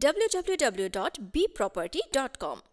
www.bproperty.com.